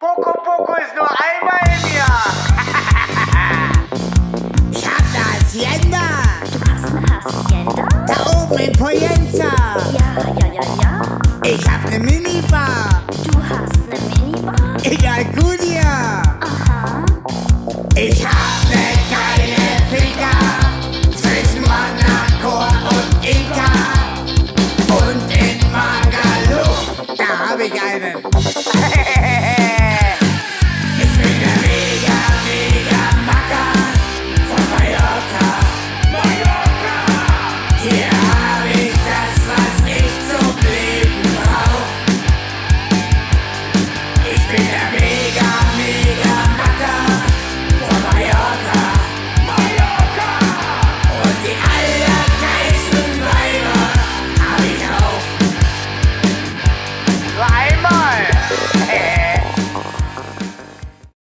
Poco Poco ist nur einmal im Jahr. ich hab ne Hacienda. Du hast ne Hacienda? Da oben in Poyenza. Ja, ja, ja, ja. Ich hab ne Minibar. Du hast ne Minibar? In Alcudia. Aha. Ich hab ne geile Finger zwischen Manacor und Inka. Und in Magaluf, da hab ich eh. einen. Yeah.